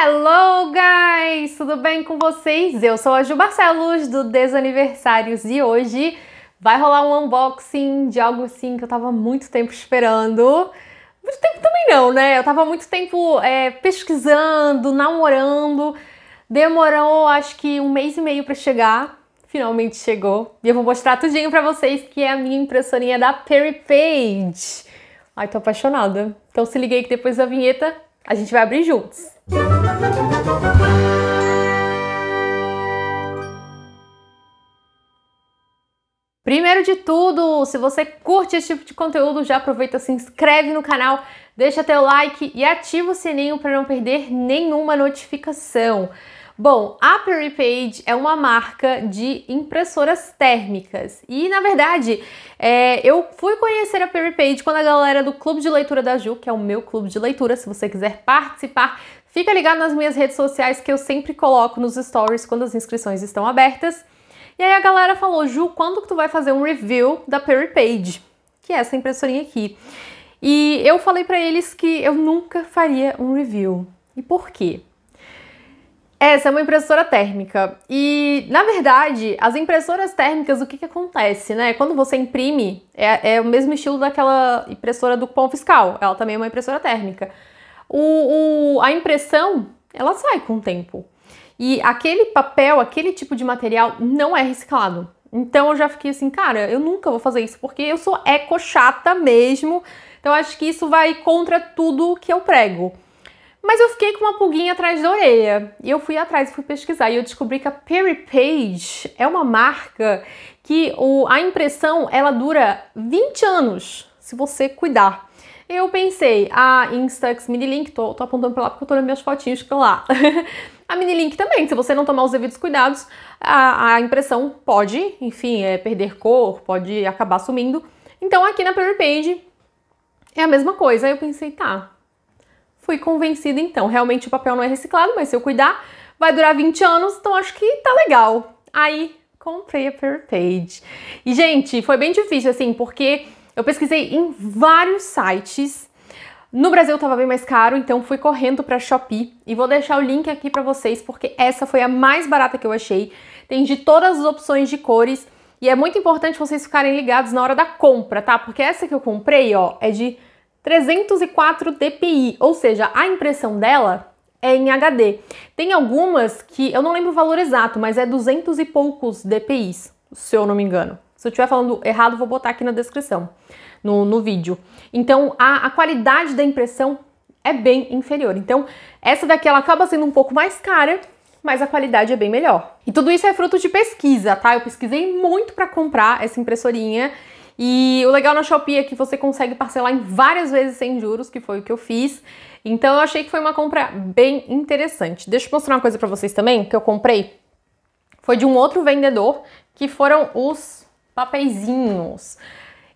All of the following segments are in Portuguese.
Hello, guys! Tudo bem com vocês? Eu sou a Ju Barcelos do Desaniversários e hoje vai rolar um unboxing de algo assim que eu tava muito tempo esperando. Muito tempo também não, né? Eu tava muito tempo é, pesquisando, namorando. Demorou acho que um mês e meio para chegar. Finalmente chegou. E eu vou mostrar tudinho pra vocês que é a minha impressorinha da Perry Page. Ai, tô apaixonada. Então se liguei que depois da vinheta a gente vai abrir juntos. Primeiro de tudo, se você curte esse tipo de conteúdo, já aproveita, se inscreve no canal, deixa teu like e ativa o sininho para não perder nenhuma notificação. Bom, a Peripage é uma marca de impressoras térmicas e, na verdade, é, eu fui conhecer a Peripage quando a galera do Clube de Leitura da Ju, que é o meu clube de leitura, se você quiser participar, fica ligado nas minhas redes sociais que eu sempre coloco nos stories quando as inscrições estão abertas. E aí a galera falou, Ju, quando que tu vai fazer um review da Peripage? Que é essa impressorinha aqui. E eu falei para eles que eu nunca faria um review. E por quê? Essa é uma impressora térmica. E, na verdade, as impressoras térmicas, o que, que acontece, né? Quando você imprime, é, é o mesmo estilo daquela impressora do pão fiscal. Ela também é uma impressora térmica. O, o, a impressão, ela sai com o tempo. E aquele papel, aquele tipo de material não é reciclado. Então eu já fiquei assim, cara, eu nunca vou fazer isso, porque eu sou eco chata mesmo. Então acho que isso vai contra tudo que eu prego. Mas eu fiquei com uma pulguinha atrás da orelha. E eu fui atrás, fui pesquisar e eu descobri que a Perry Page é uma marca que o, a impressão ela dura 20 anos se você cuidar. Eu pensei, a Instax Minilink, tô, tô apontando pra lá porque eu tô olhando minhas fotinhas que lá. a Minilink também, se você não tomar os devidos cuidados, a, a impressão pode, enfim, é, perder cor, pode acabar sumindo. Então aqui na Perry Page é a mesma coisa. Aí eu pensei, tá, Fui convencida então, realmente o papel não é reciclado, mas se eu cuidar, vai durar 20 anos, então acho que tá legal. Aí comprei a Per Page. E gente, foi bem difícil assim, porque eu pesquisei em vários sites. No Brasil tava bem mais caro, então fui correndo para Shopee e vou deixar o link aqui para vocês porque essa foi a mais barata que eu achei. Tem de todas as opções de cores e é muito importante vocês ficarem ligados na hora da compra, tá? Porque essa que eu comprei, ó, é de 304 dpi, ou seja, a impressão dela é em HD. Tem algumas que eu não lembro o valor exato, mas é 200 e poucos dpi, se eu não me engano. Se eu estiver falando errado, vou botar aqui na descrição, no, no vídeo. Então, a, a qualidade da impressão é bem inferior. Então, essa daqui ela acaba sendo um pouco mais cara, mas a qualidade é bem melhor. E tudo isso é fruto de pesquisa, tá? Eu pesquisei muito para comprar essa impressorinha e o legal na Shopee é que você consegue parcelar em várias vezes sem juros, que foi o que eu fiz. Então eu achei que foi uma compra bem interessante. Deixa eu mostrar uma coisa para vocês também, que eu comprei. Foi de um outro vendedor, que foram os papeizinhos.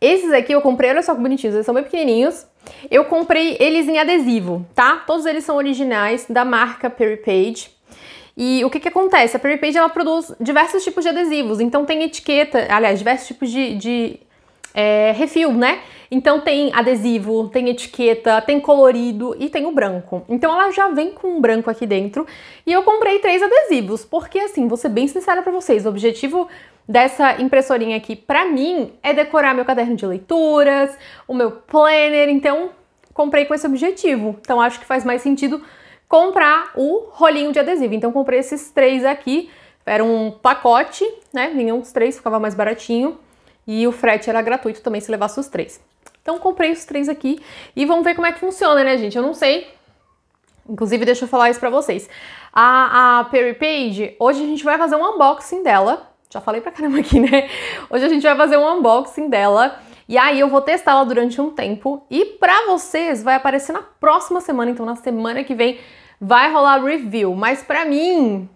Esses aqui eu comprei, olha só que bonitinhos, eles são bem pequenininhos. Eu comprei eles em adesivo, tá? Todos eles são originais da marca Perry Page. E o que que acontece? A Perry Page ela produz diversos tipos de adesivos, então tem etiqueta, aliás, diversos tipos de, de é, refil, né? Então tem adesivo, tem etiqueta, tem colorido e tem o branco. Então ela já vem com um branco aqui dentro e eu comprei três adesivos, porque assim, vou ser bem sincera para vocês, o objetivo dessa impressorinha aqui para mim é decorar meu caderno de leituras, o meu planner, então comprei com esse objetivo. Então acho que faz mais sentido comprar o rolinho de adesivo. Então comprei esses três aqui, era um pacote, né? Vinham os três, ficava mais baratinho. E o frete era gratuito também se levasse os três. Então comprei os três aqui e vamos ver como é que funciona, né, gente? Eu não sei. Inclusive, deixa eu falar isso pra vocês. A, a Perry Page, hoje a gente vai fazer um unboxing dela. Já falei pra caramba aqui, né? Hoje a gente vai fazer um unboxing dela. E aí eu vou testá-la durante um tempo. E pra vocês vai aparecer na próxima semana. Então na semana que vem vai rolar review. Mas pra mim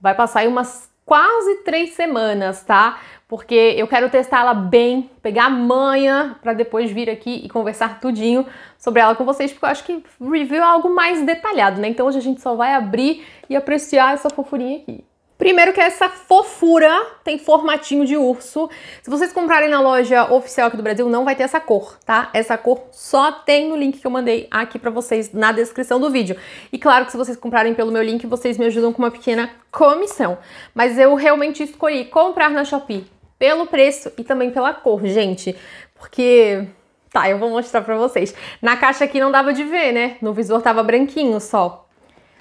vai passar aí umas quase três semanas, tá? Porque eu quero testar ela bem, pegar a manha para depois vir aqui e conversar tudinho sobre ela com vocês, porque eu acho que review é algo mais detalhado, né? Então hoje a gente só vai abrir e apreciar essa fofurinha aqui. Primeiro que é essa fofura, tem formatinho de urso. Se vocês comprarem na loja oficial aqui do Brasil, não vai ter essa cor, tá? Essa cor só tem no link que eu mandei aqui pra vocês na descrição do vídeo. E claro que se vocês comprarem pelo meu link, vocês me ajudam com uma pequena comissão. Mas eu realmente escolhi comprar na Shopee pelo preço e também pela cor, gente. Porque Tá, eu vou mostrar pra vocês. Na caixa aqui não dava de ver, né? No visor tava branquinho só.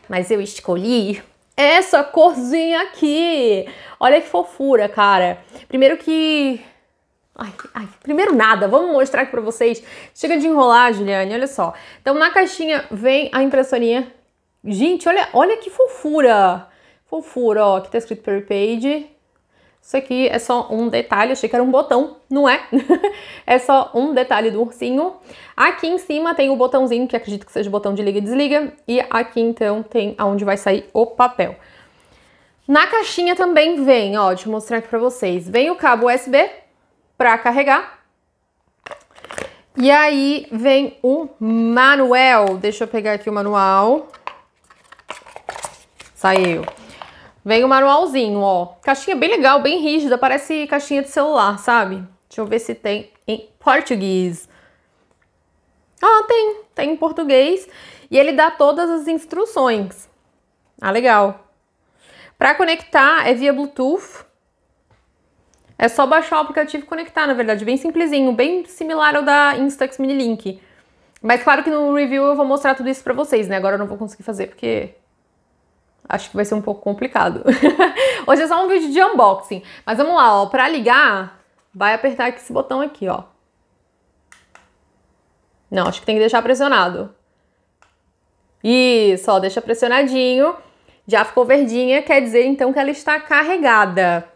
Mas eu escolhi essa corzinha aqui. Olha que fofura, cara. Primeiro que... Ai, ai, primeiro nada, vamos mostrar aqui pra vocês. Chega de enrolar, Juliane, olha só. Então, na caixinha vem a impressorinha. Gente, olha, olha que fofura. Fofura, ó, aqui tá escrito per page. Isso aqui é só um detalhe, achei que era um botão, não é? é só um detalhe do ursinho. Aqui em cima tem o botãozinho, que acredito que seja o botão de liga e desliga. E aqui então tem aonde vai sair o papel. Na caixinha também vem, ó, deixa eu mostrar aqui pra vocês. Vem o cabo USB para carregar. E aí vem o manual. Deixa eu pegar aqui o manual. Saiu. Vem o manualzinho, ó. Caixinha bem legal, bem rígida, parece caixinha de celular, sabe? Deixa eu ver se tem em português. Ah, tem. Tem em português. E ele dá todas as instruções. Ah, legal. Para conectar é via Bluetooth. É só baixar o aplicativo e conectar, na verdade. Bem simplesinho, bem similar ao da Instax Mini Link. Mas claro que no review eu vou mostrar tudo isso pra vocês, né? Agora eu não vou conseguir fazer porque acho que vai ser um pouco complicado. Hoje é só um vídeo de unboxing. Mas vamos lá, ó. Pra ligar, vai apertar esse botão aqui, ó. Não, acho que tem que deixar pressionado. Isso, ó, deixa pressionadinho. Já ficou verdinha, quer dizer então que ela está carregada.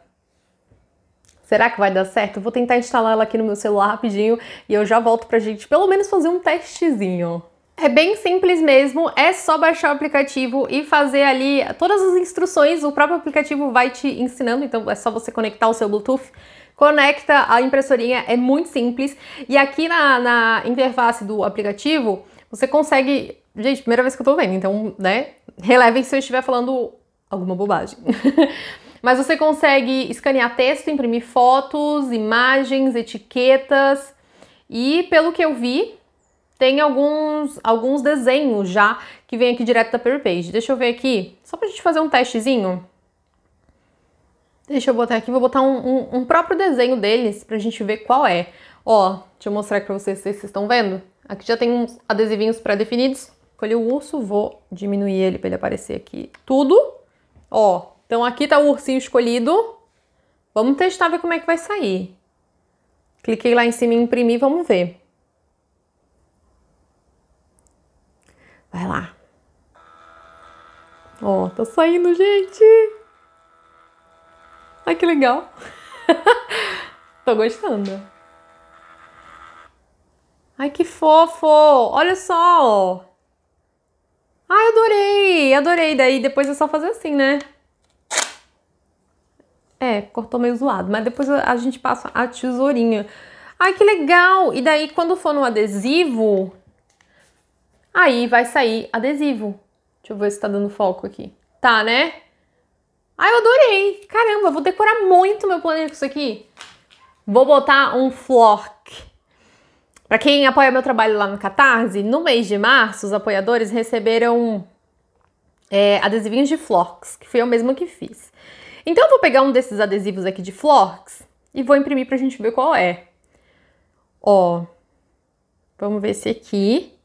Será que vai dar certo? vou tentar instalar ela aqui no meu celular rapidinho e eu já volto pra gente pelo menos fazer um testezinho. É bem simples mesmo, é só baixar o aplicativo e fazer ali todas as instruções, o próprio aplicativo vai te ensinando, então é só você conectar o seu Bluetooth, conecta a impressorinha, é muito simples. E aqui na, na interface do aplicativo, você consegue... Gente, primeira vez que eu tô vendo, então, né, relevem se eu estiver falando alguma bobagem. Mas você consegue escanear texto, imprimir fotos, imagens, etiquetas... E pelo que eu vi, tem alguns, alguns desenhos já que vem aqui direto da Page. Deixa eu ver aqui, só pra gente fazer um testezinho. Deixa eu botar aqui, vou botar um, um, um próprio desenho deles pra gente ver qual é. Ó, deixa eu mostrar aqui pra vocês vocês estão vendo. Aqui já tem uns adesivinhos pré-definidos. Escolhi o urso, vou diminuir ele pra ele aparecer aqui tudo. Ó, então aqui tá o ursinho escolhido. Vamos testar, ver como é que vai sair. Cliquei lá em cima em imprimir, vamos ver. Vai lá. Ó, oh, tá saindo, gente. Ai, que legal. Tô gostando. Ai, que fofo. Olha só. Ai, adorei. Adorei. Daí depois é só fazer assim, né? É, cortou meio zoado. Mas depois a gente passa a tesourinha. Ai, que legal. E daí, quando for no adesivo, Aí vai sair adesivo. Deixa eu ver se tá dando foco aqui. Tá, né? Ai, eu adorei! Caramba, vou decorar muito meu planner com isso aqui. Vou botar um flock. Para quem apoia meu trabalho lá no Catarse, no mês de março, os apoiadores receberam é, adesivinhos de flocks, que foi eu mesma que fiz. Então eu vou pegar um desses adesivos aqui de flocks e vou imprimir pra gente ver qual é. Ó, vamos ver esse aqui.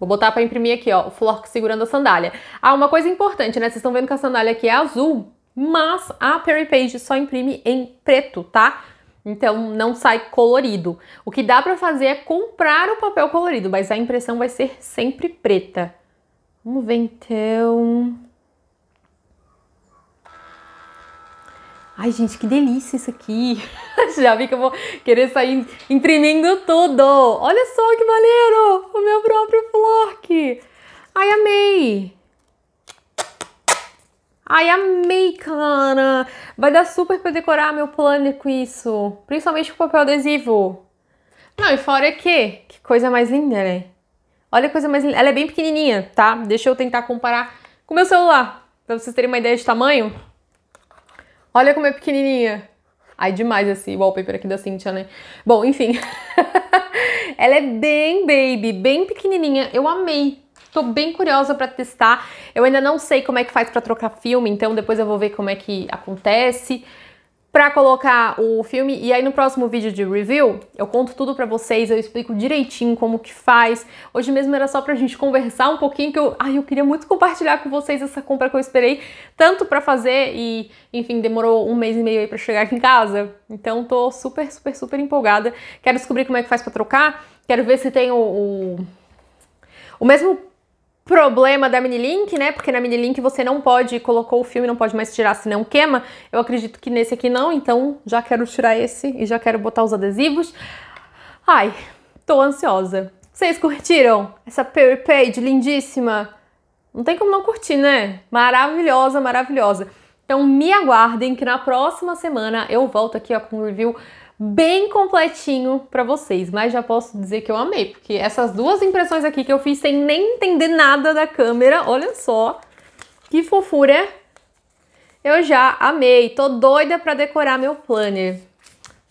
Vou botar para imprimir aqui, ó, o Flork segurando a sandália. Ah, uma coisa importante, né? Vocês estão vendo que a sandália aqui é azul, mas a Perry Page só imprime em preto, tá? Então não sai colorido. O que dá para fazer é comprar o papel colorido, mas a impressão vai ser sempre preta. Vamos ver então. Ai, gente, que delícia isso aqui. Já vi que eu vou querer sair imprimindo tudo. Olha só que maneiro! O meu próprio flock. Ai, amei. Ai, amei, cara. Vai dar super pra decorar meu planner com isso. Principalmente com papel adesivo. Não, e fora que, que coisa mais linda, né? Olha a coisa mais linda. Ela é bem pequenininha, tá? Deixa eu tentar comparar com o meu celular Pra vocês terem uma ideia de tamanho. Olha como é pequenininha. Ai, demais esse wallpaper aqui da Cintia, né? Bom, enfim. Ela é bem baby, bem pequenininha. Eu amei. Tô bem curiosa para testar. Eu ainda não sei como é que faz para trocar filme, então depois eu vou ver como é que acontece para colocar o filme e aí no próximo vídeo de review eu conto tudo para vocês, eu explico direitinho como que faz. Hoje mesmo era só pra gente conversar um pouquinho que eu, ai, eu queria muito compartilhar com vocês essa compra que eu esperei tanto para fazer e, enfim, demorou um mês e meio aí para chegar aqui em casa. Então tô super, super, super empolgada. Quero descobrir como é que faz para trocar. Quero ver se tem o, o, o mesmo problema da Minilink, né? Porque na Minilink você não pode, colocou o filme, não pode mais tirar, senão queima. Eu acredito que nesse aqui não, então já quero tirar esse e já quero botar os adesivos. Ai, tô ansiosa. Vocês curtiram essa Perry Page lindíssima? Não tem como não curtir, né? Maravilhosa, maravilhosa. Então me aguardem que na próxima semana eu volto aqui ó, com um review bem completinho para vocês, mas já posso dizer que eu amei, porque essas duas impressões aqui que eu fiz sem nem entender nada da câmera, olha só que fofura. Eu já amei, tô doida para decorar meu planner.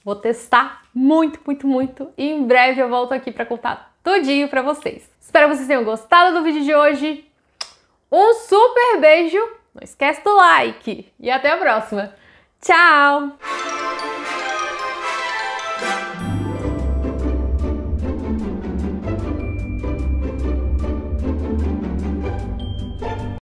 Vou testar muito, muito, muito e em breve eu volto aqui para contar tudinho para vocês. Espero que vocês tenham gostado do vídeo de hoje. Um super beijo, não esquece do like e até a próxima. Tchau!